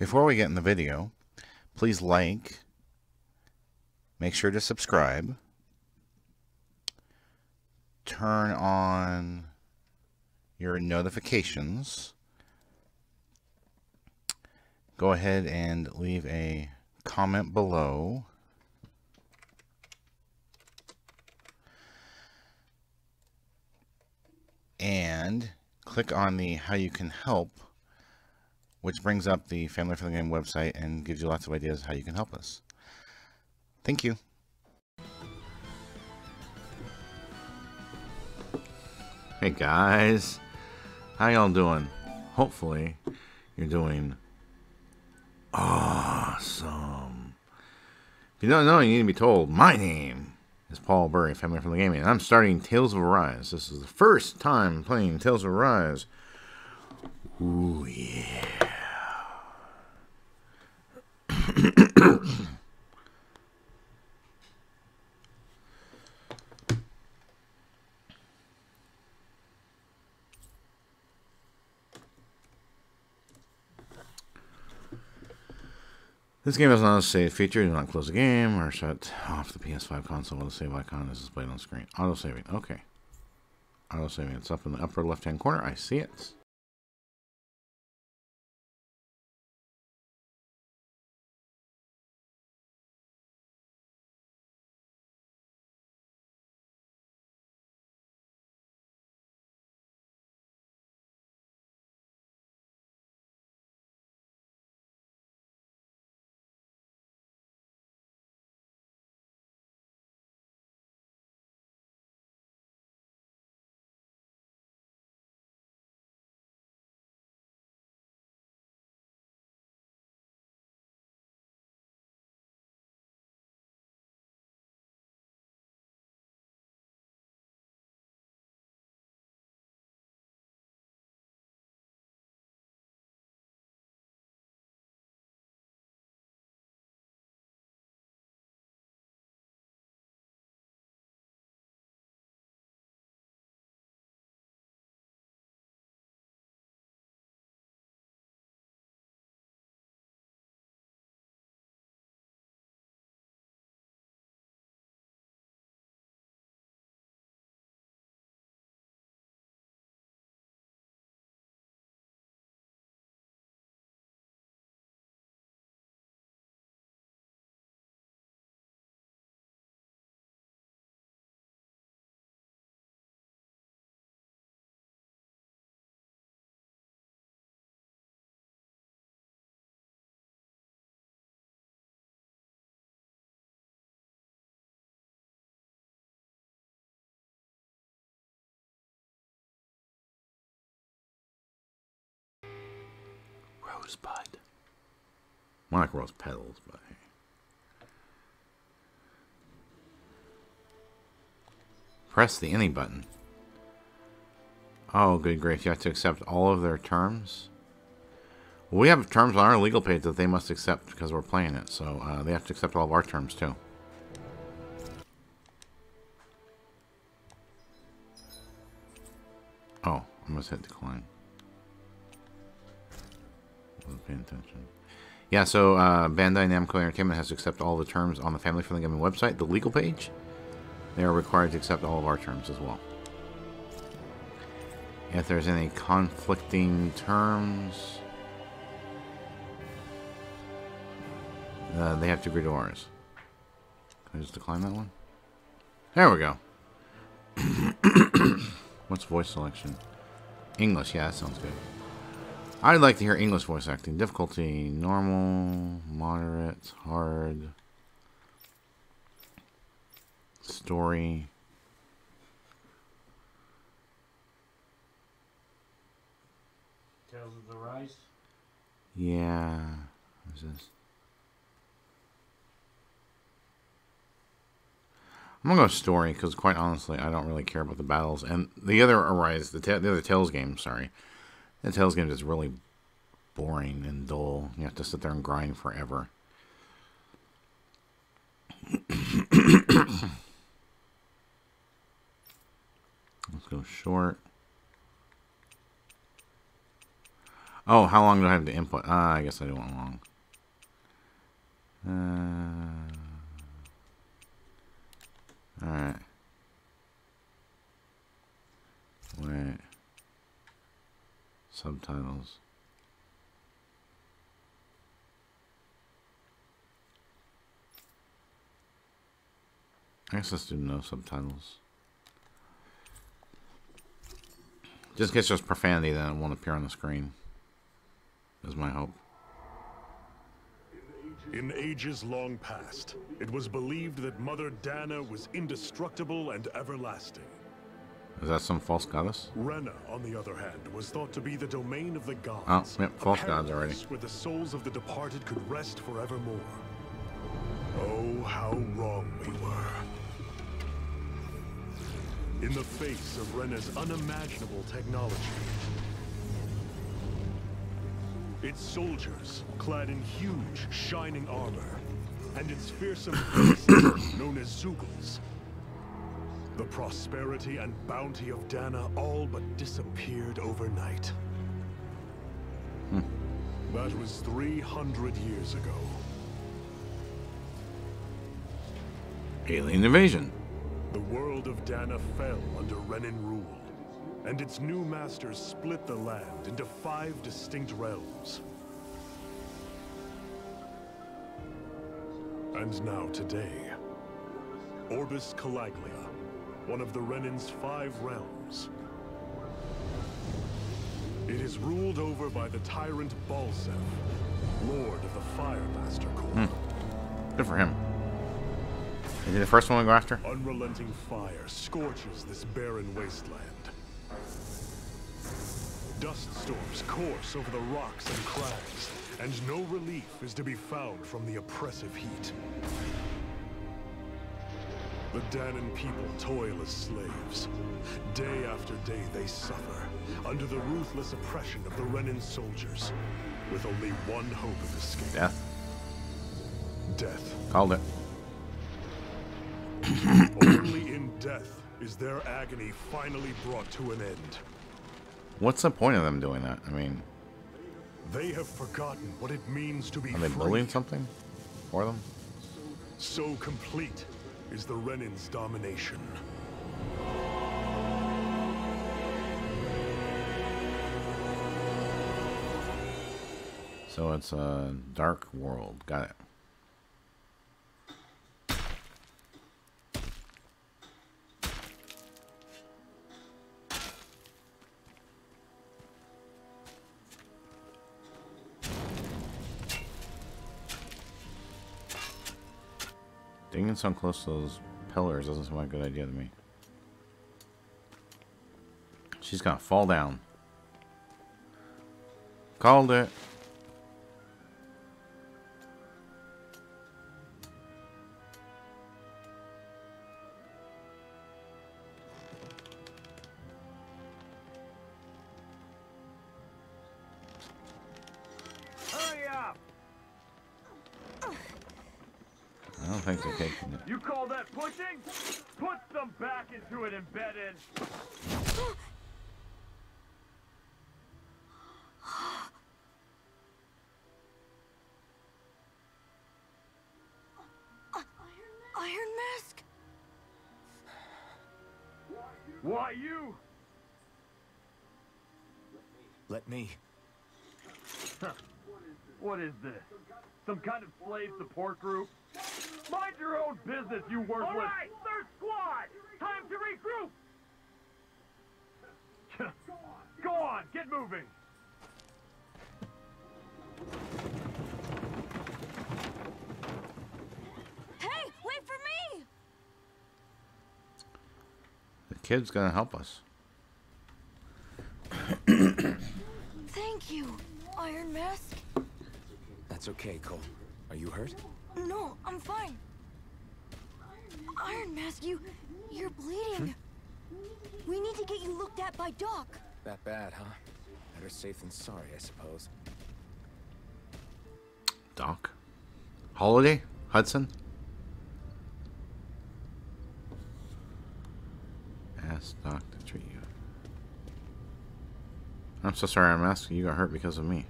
Before we get in the video, please like, make sure to subscribe, turn on your notifications, go ahead and leave a comment below. And click on the how you can help, which brings up the Family the Game website and gives you lots of ideas how you can help us. Thank you. Hey guys, how y'all doing? Hopefully, you're doing awesome. If you don't know, you need to be told. My name is Paul Bury, Family Friendly Gaming, and I'm starting Tales of Arise. This is the first time playing Tales of Arise. Ooh, yeah. This game has not a save feature. Do not close the game or shut off the PS5 console while the save icon is displayed on the screen. Auto saving. Okay. Auto saving. It's up in the upper left hand corner. I see it. Like rose petals, but hey. Press the any button. Oh, good grief. You have to accept all of their terms? We have terms on our legal page that they must accept because we're playing it. So uh, they have to accept all of our terms, too. Oh, I must hit decline. Paying attention. Yeah, so uh, Bandai Namco Entertainment has to accept all the terms on the Family Friendly Gaming website, the legal page. They are required to accept all of our terms as well. If there's any conflicting terms, uh, they have to agree to ours. Can I just decline that one? There we go. What's voice selection? English, yeah, that sounds good. I'd like to hear English voice acting. Difficulty, normal, moderate, hard. Story. Tales of the Rise. Yeah. What's this? I'm gonna go story because, quite honestly, I don't really care about the battles. And the other Arise, the, the other Tales game, sorry, the Tales game is really boring and dull. You have to sit there and grind forever. Let's go short. Oh, how long do I have to input? Ah, I guess I don't want long. Uh, Alright. Wait. Subtitles. I guess let's do no subtitles. Just in case there's profanity, then it won't appear on the screen. Is my hope. In ages long past, it was believed that Mother Dahna was indestructible and everlasting. Is that some false goddess? Rena, on the other hand, was thought to be the domain of the gods. Oh, yep, false gods already. Where the souls of the departed could rest forevermore. Oh, how wrong we were. In the face of Rena's unimaginable technology, its soldiers, clad in huge, shining armor, and its fearsome beasts, known as Zeugles. The prosperity and bounty of Dahna all but disappeared overnight. Hmm. That was 300 years ago. Alien invasion. The world of Dahna fell under Renan rule, and its new masters split the land into five distinct realms. And now today, Orbis Calaglia, one of the Renan's five realms. It is ruled over by the tyrant Balseph, Lord of the Fire Master Corps. Hmm. Good for him. Is he the first one we go after? Unrelenting fire scorches this barren wasteland. Dust storms course over the rocks and crags, and no relief is to be found from the oppressive heat. The Dahnan people toil as slaves. Day after day they suffer, under the ruthless oppression of the Renan soldiers, with only one hope of escape. Death. Death. Called it. Only in death is their agony finally brought to an end. What's the point of them doing that? I mean, They have forgotten what it means to be are they free. bullying something for them? So complete is the Renan's domination. So it's a dark world. Got it. Digging so close to those pillars doesn't seem like a good idea to me. She's gonna fall down. Called it. Let me. What is this? Some kind of slave support group? Mind your own business, you worthless. All right, third squad. Time to regroup. Go on, get moving. Hey, wait for me! The kid's gonna help us. Thank you, Iron Mask. That's okay, Cole. Are you hurt? No, I'm fine. Iron Mask, you... you're bleeding. Hmm? We need to get you looked at by Doc. That bad, huh? Better safe than sorry, I suppose. Doc? Holiday? Hudson? Ask Doc to treat you. I'm so sorry I'm asking. You got hurt because of me.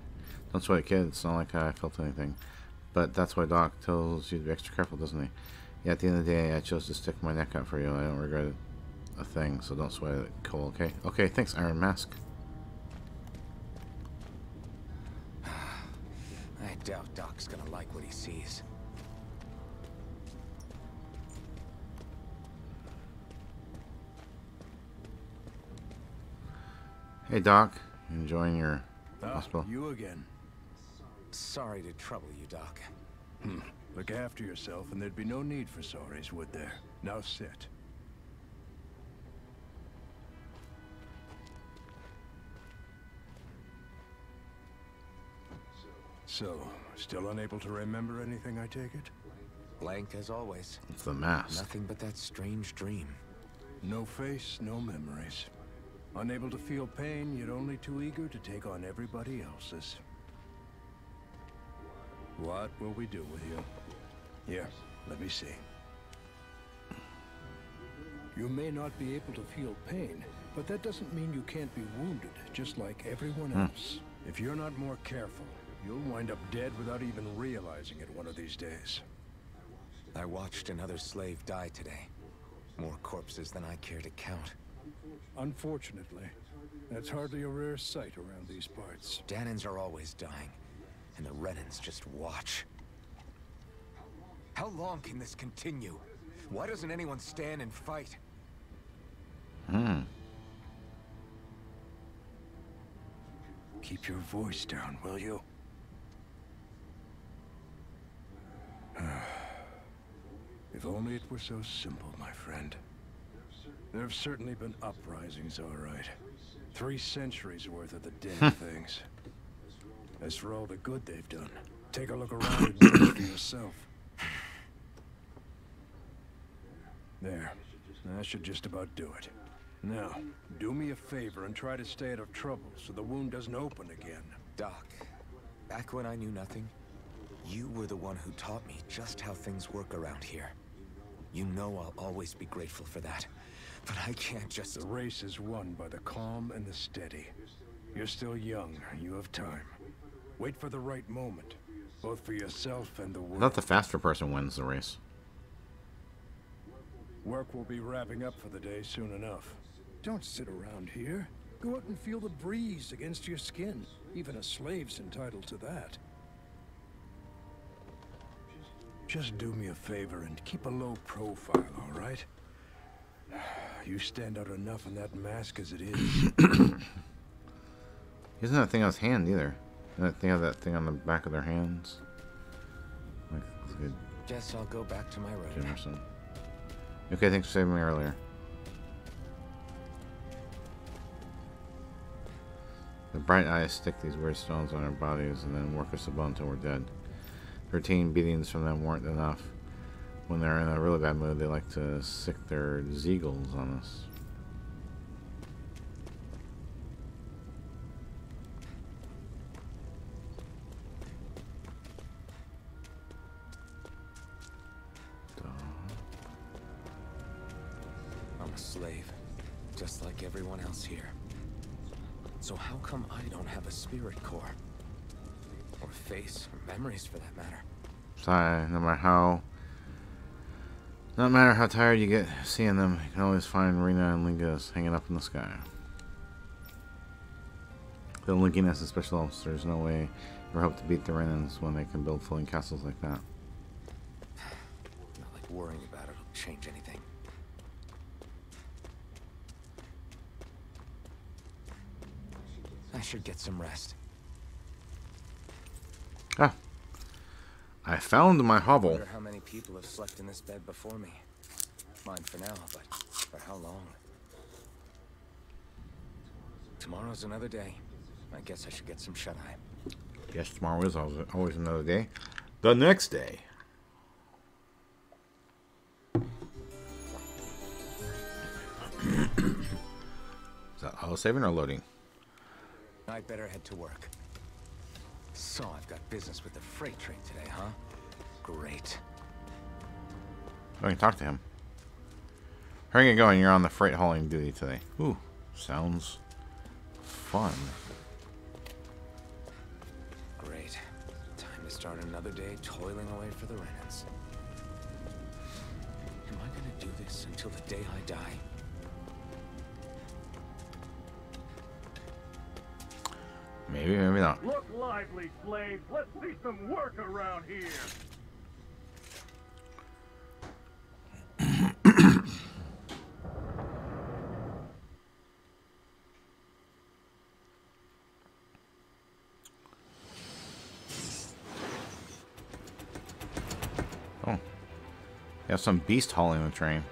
Don't sweat, it, kid. It's not like I felt anything. But that's why Doc tells you to be extra careful, doesn't he? Yeah, at the end of the day, I chose to stick my neck out for you. I don't regret it a thing, so don't sweat it, Cole, okay? Okay, thanks, Iron Mask. I doubt Doc's gonna like what he sees. Hey, Doc. Enjoying your Ah, hospital? you again. Sorry to trouble you, Doc. Hmm. Look after yourself, and there'd be no need for sorries, would there? Now sit. So, still unable to remember anything, I take it? Blank as always. It's the mask. Nothing but that strange dream. No face, no memories. Unable to feel pain, yet only too eager to take on everybody else's. What will we do with you? Here, let me see. You may not be able to feel pain, but that doesn't mean you can't be wounded, just like everyone hmm. else. If you're not more careful, you'll wind up dead without even realizing it one of these days. I watched another slave die today. More corpses than I care to count. Unfortunately, that's hardly a rare sight around these parts. Dahnans are always dying, and the Renans just watch. How long can this continue? Why doesn't anyone stand and fight? Hmm. Keep your voice down, will you? if only it were so simple, my friend. There have certainly been uprisings, all right. Three centuries worth of the din of hmm. things. As for all the good they've done, take a look around and judge for yourself. There. That should just about do it. Now, do me a favor and try to stay out of trouble so the wound doesn't open again. Doc, back when I knew nothing, you were the one who taught me just how things work around here. You know I'll always be grateful for that. But I can't just... The race is won by the calm and the steady. You're still young. You have time. Wait for the right moment, both for yourself and the I world. thought the faster person wins the race. Work will be wrapping up for the day soon enough. Don't sit around here. Go out and feel the breeze against your skin. Even a slave's entitled to that. Just do me a favor and keep a low profile, all right? You stand out enough in that mask as it is. He doesn't have that thing on his hand either. That thing have that thing on the back of their hands. Like it's good Guess I'll go back to my room. Jim. Okay, thanks for saving me earlier. The bright eyes stick these weird stones on our bodies and then work us about until we're dead. Routine beatings from them weren't enough. When they're in a really bad mood, they like to sick their zeugles on us. I'm a slave, just like everyone else here. So how come I don't have a spirit core? Or face, or memories for that matter? Sigh, no matter how no matter how tired you get seeing them, you can always find Rena and Lenegis hanging up in the sky. The linkiness of special officers, no way or hope to beat the Renans when they can build floating castles like that. Not like worrying about it'll change anything. I should get some rest. Ah. I found my hovel. Wonder how many people have slept in this bed before me. Mine for now, but for how long? Tomorrow's another day. I guess I should get some shut-eye. Yes, tomorrow is always, always another day. The next day. is that auto saving or loading? I'd better head to work. So I've got business with the freight train today, huh? Great. I can talk to him. Hurry and going, you're on the freight hauling duty today. Ooh, sounds fun. Great. Time to start another day toiling away for the Renans. Am I gonna do this until the day I die? Maybe, maybe not. Look lively, slaves. Let's see some work around here. Oh. Have some beast hauling the train.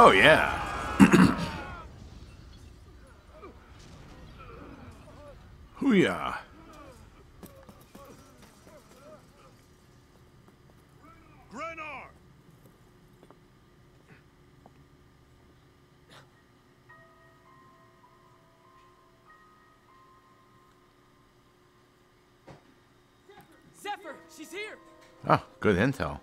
Oh, yeah. Hooyah. Grenar! Zephyr, she's here. Oh, good intel.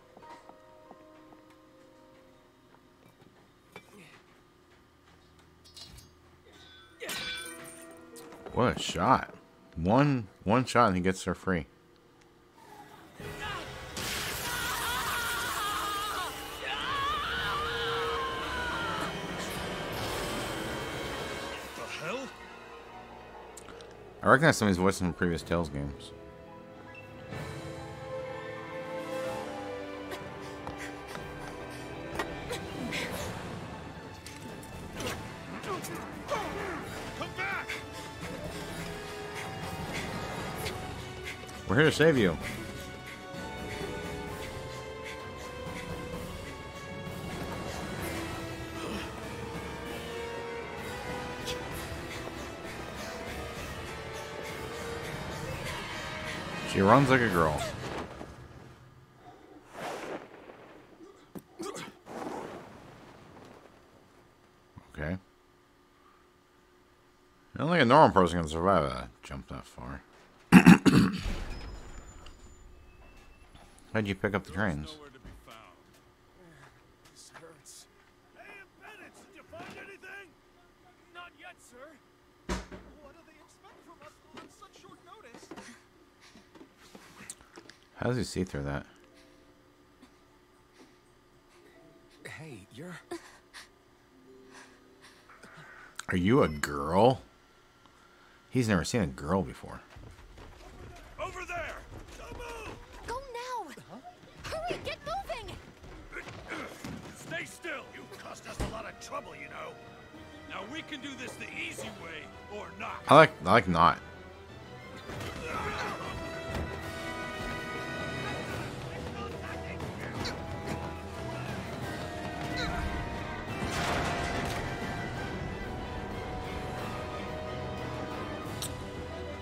What a shot. One one shot and he gets her free. The hell? I recognize some of his voices from previous Tales games. We're here to save you. She runs like a girl. Okay. I don't think a normal person can survive a jump that far. How'd you pick up the trains? Nowhere to be found. This hurts. Hey, Bennett, did you find anything? Not yet, sir. What do they expect from us on such short notice? How does he see through that? Hey, you're. Are you a girl? He's never seen a girl before. Over there! Don't move! Go now! Hurry, get moving! Stay still! You cost us a lot of trouble, you know. Now we can do this the easy way, or not. I like I like not.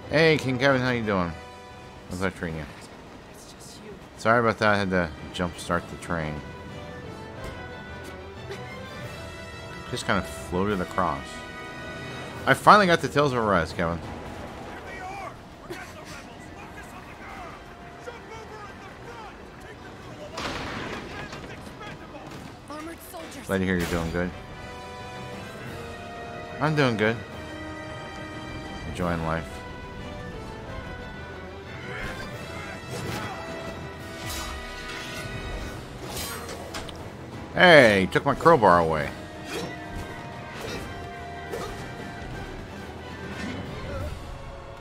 Hey, King Kevin, how you doing? How's that treating you? It's just you. Sorry about that. I had to jump start the train. Just kind of floated across. I finally got the Tales of Arise, Kevin. Here they are! Get the rebels! Focus on the guard! Jump over at the front! Take them to the line! It's expendable! Armored soldiers. Glad to hear you're doing good. I'm doing good. Enjoying life. Hey, he took my crowbar away.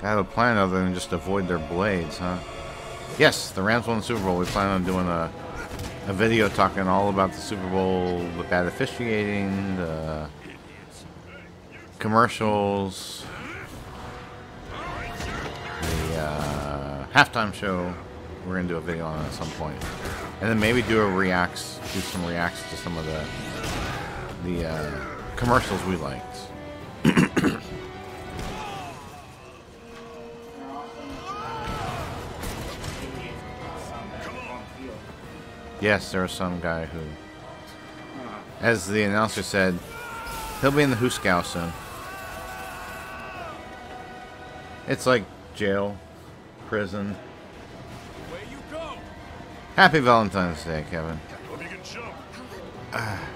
I have a plan other than just avoid their blades, huh? Yes, the Rams won the Super Bowl. We plan on doing a, a video talking all about the Super Bowl, the bad officiating, the commercials, the uh, halftime show. We're gonna do a video on it at some point, and then maybe do a reacts, do some reacts to some of the the uh, commercials we liked. Yes, there was some guy who, as the announcer said, he'll be in the Hooskow soon. It's like jail, prison. Away you go! Happy Valentine's Day, Kevin. Hope you can jump.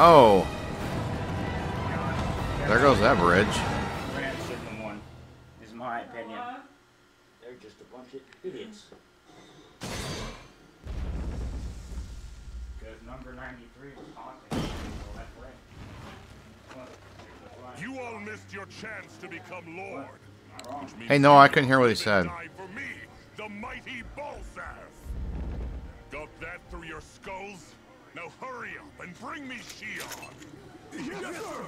Oh, there goes that bridge. France shouldn't have won, is my opinion. They're just a bunch of idiots. Because number 93 was haunting, so that's right. Well, You all missed your chance to become Lord. Hey, no, I couldn't hear what he said. For me, the mighty Balseph. Got that through your skulls? Now hurry up and bring me Shionne. Yes, sir.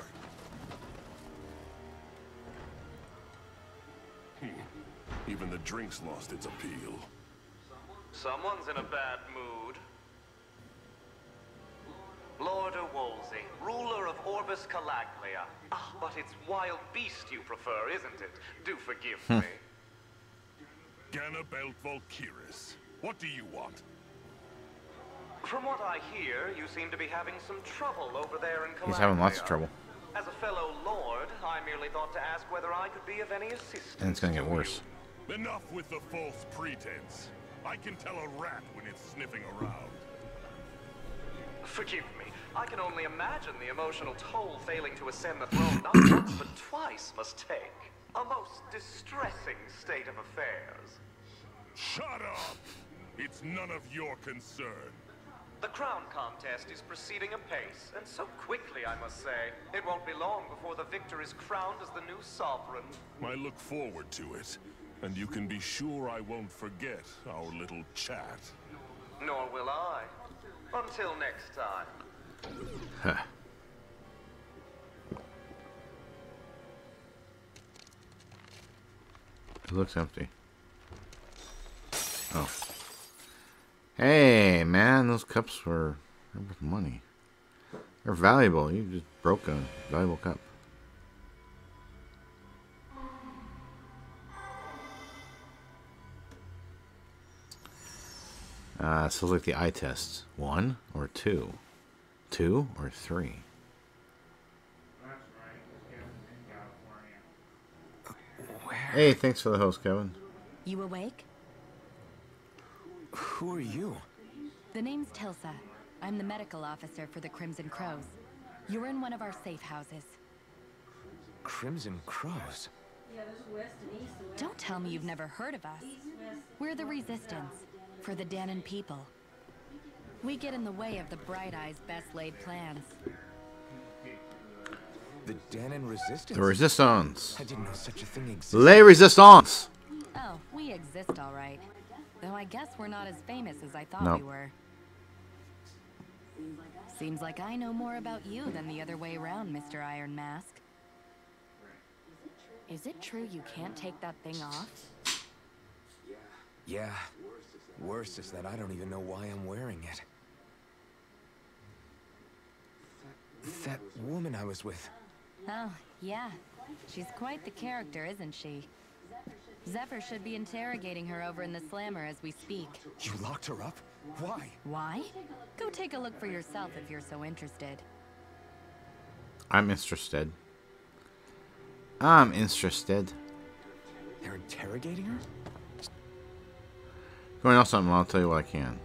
Even the drink's lost its appeal. Someone's in a bad mood. Lord of Wolsey, ruler of Orbis Calaglia. Ah, but it's wild beast you prefer, isn't it? Do forgive me. Ganabelt Volkiris. What do you want? From what I hear, you seem to be having some trouble over there in Calaglia. He's having lots of trouble. As a fellow lord, I merely thought to ask whether I could be of any assistance. And it's gonna get worse. Enough with the false pretense. I can tell a rat when it's sniffing around. Forgive me. I can only imagine the emotional toll failing to ascend the throne not once but twice must take. A most distressing state of affairs. Shut up! It's none of your concern. The crown contest is proceeding apace, and so quickly, I must say. It won't be long before the victor is crowned as the new sovereign. I look forward to it. And you can be sure I won't forget our little chat. Nor will I. Until next time. Huh. It looks empty. Oh. Hey, man, those cups were they're worth money. They're valuable. You just broke a valuable cup. Uh, so like the eye tests. One or two? Two or three? that's right, 'cause Kevin's in California. Hey, thanks for the host, Kevin. You awake? Who are you? The name's Tilsa. I'm the medical officer for the Crimson Crows. You're in one of our safe houses. Crimson Crows. Don't tell me you've never heard of us. We're the Resistance, for the Dahnan people. We get in the way of the Bright Eyes' best laid plans. The Dahnan Resistance? The Resistance. I didn't know such a thing existed. Les Resistance. Oh, we exist all right. Though I guess we're not as famous as I thought No. we were. Seems like I know more about you than the other way around, Mr. Iron Mask. Is it true you can't take that thing off? Yeah. Worse is that I don't even know why I'm wearing it. That woman I was with. Oh, yeah. She's quite the character, isn't she? Zephyr should be interrogating her over in the slammer as we speak. You locked her up? Why? Why? Go take a look for yourself if you're so interested. I'm interested. I'm interested. They're interrogating her? To know something, I'll tell you what I can.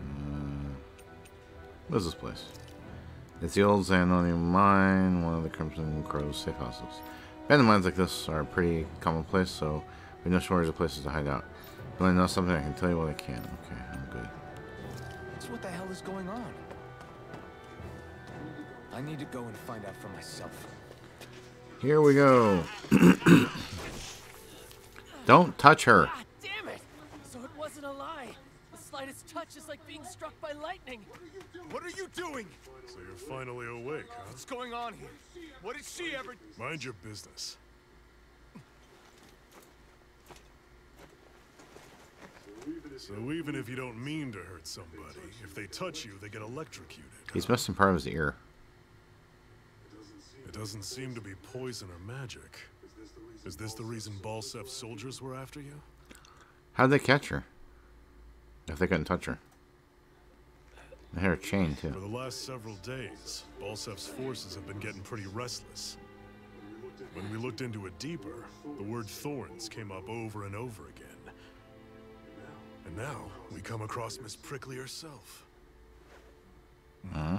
Uh, What's this place? It's the old Zanonian mine, one of the Crimson Crow's safe houses. Abandoned mines like this are pretty commonplace, so we have no shortage of places to hide out. If you want to know something, I can tell you what I can. Okay, I'm good. So what the hell is going on? I need to go and find out for myself. Here we go. Don't touch her. Ah, damn it! So it wasn't a lie. The slightest touch is like being struck by lightning. What are you doing? So you're finally awake, huh? What's going on here? What did she ever... Mind your business. So even if you don't mean to hurt somebody, if they touch you, they get electrocuted. He's missing part of his ear. It doesn't seem to be poison or magic. Is this the reason Balseph's soldiers were after you? How'd they catch her? If they couldn't touch her. They had her chained For the last several days, Balseph's forces have been getting pretty restless. When we looked into it deeper, the word thorns came up over and over again. And now we come across Miss Prickly herself. Huh?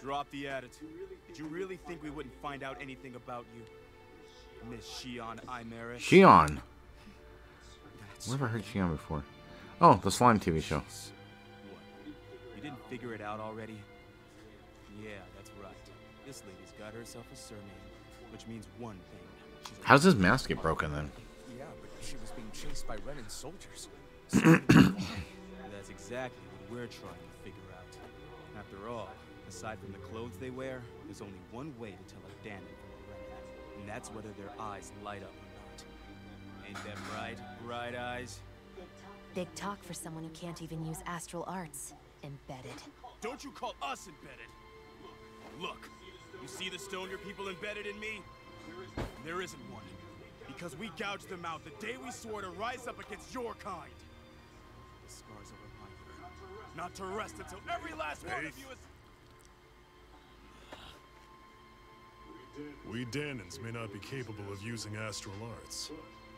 Drop the attitude. Did you really think we wouldn't find out anything about you? Miss Shionne Imeris? Shion. Where have I heard Shion before? Oh, the Slime TV show. You didn't figure it out already? Yeah, that's right. This lady's got herself a surname, which means one thing. A How's his mask get broken then? Yeah, but she was being chased by Renan soldiers. That's exactly what we're trying to figure out. After all, aside from the clothes they wear, there's only one way to tell a Dahnan from a Renan, and that's whether their eyes light up or not. Ain't that right, Bright Eyes? Big talk for someone who can't even use astral arts. Embedded. Don't you call us embedded! Look, you see the stone your people embedded in me? There isn't one. Because we gouged them out the day we swore to rise up against your kind. The scars are a reminder. Not to rest until every last one of you is... We Dahnans may not be capable of using astral arts,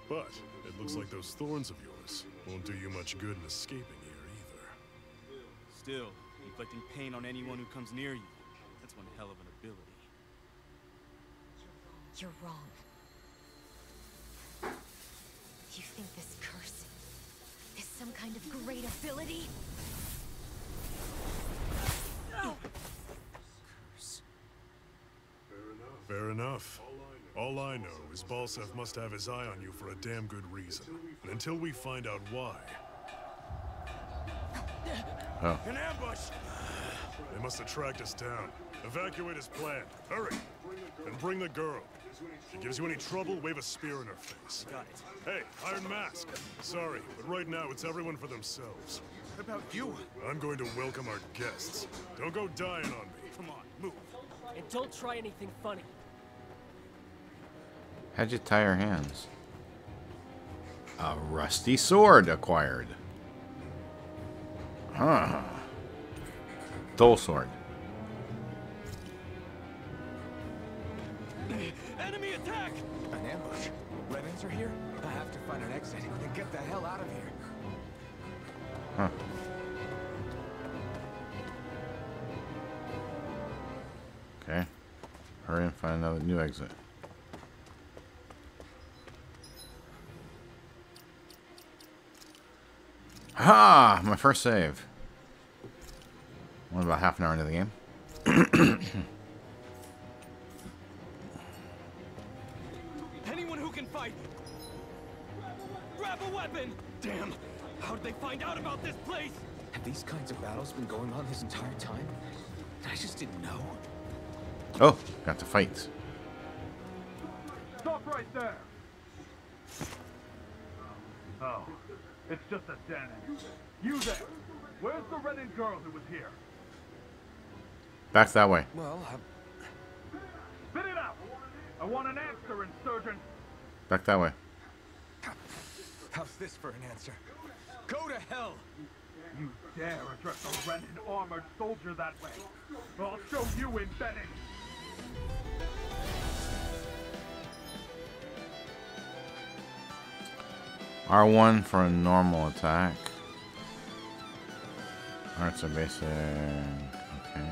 but it looks like those thorns of yours won't do you much good in escaping here either. Still, inflicting pain on anyone who comes near you. That's one hell of an ability. You're wrong. You think this curse is some kind of great ability? Fair enough. All I know is Balseph must have his eye on you for a damn good reason. And until we find out why, Oh. An ambush! they must have tracked us down. Evacuate as planned. Hurry! And bring the girl. If she gives you any trouble, wave a spear in her face. Got it. Hey, Iron Mask. Sorry, but right now it's everyone for themselves. What about you? I'm going to welcome our guests. Don't go dying on me. Come on, move. And don't try anything funny. How'd you tie your hands? A rusty sword acquired. Huh. Dull sword. Enemy attack! An ambush? Renans are here? I have to find an exit and get the hell out of here. Huh. Okay. Hurry and find another new exit. Ha! My first save. Only about half an hour into the game. Anyone who can fight! Grab a weapon! Damn! How did they find out about this place? Have these kinds of battles been going on this entire time? I just didn't know. Oh, got to fight. Stop right there! Oh, it's just a Dahnan. You there! Where's the Renan girl who was here? Back that way. Well, I... Spit it out! I want an answer, insurgent! Back that way. how's this for an answer? Go to hell! You dare address a Renan armored soldier that way? I'll show you in embedded! R1 for a normal attack. Arts are basic. Okay.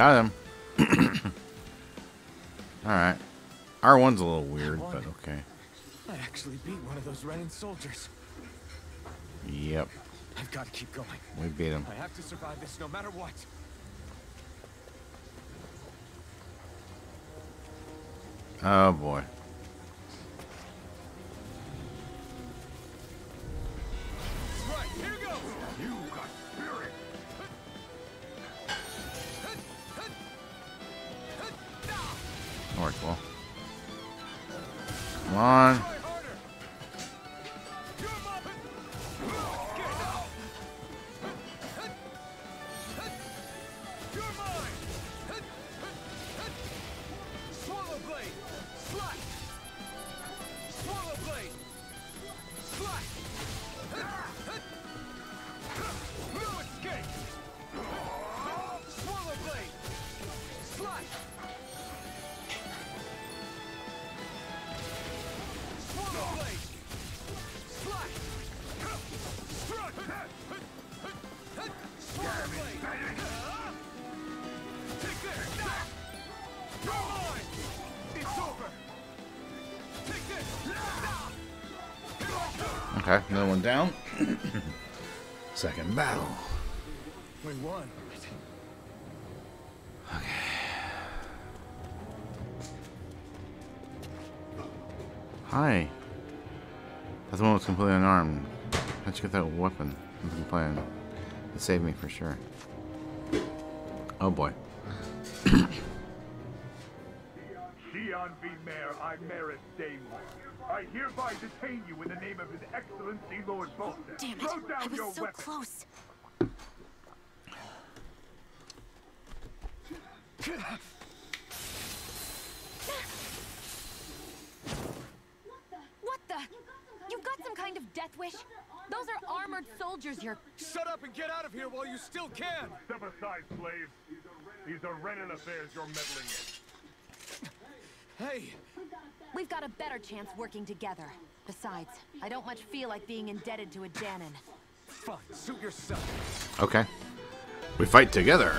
Got him. Alright. R1's a little weird, but okay. I actually beat one of those Renan soldiers. Yep. I've got to keep going. We beat him. I have to survive this no matter what. Oh boy. Right, on. Okay, another one down. Second battle. We won. Hi. That's the one that's completely unarmed. How'd you get that weapon? What's the plan? It saved me for sure. Oh boy. Shion V. Mayor, I Maris Daymore. I hereby detain you in the name of His Excellency Lord Volta. Damn it! Throw down I was your so weapon. close. What the? You've got some kind of death wish? Those are armored soldiers you're... Shut up and get out of here while you still can! Step aside, slave. These are Renan affairs you're meddling in. Hey! We've got a better chance working together. Besides, I don't much feel like being indebted to a Dahnan. Fine, suit yourself. Okay. We fight together.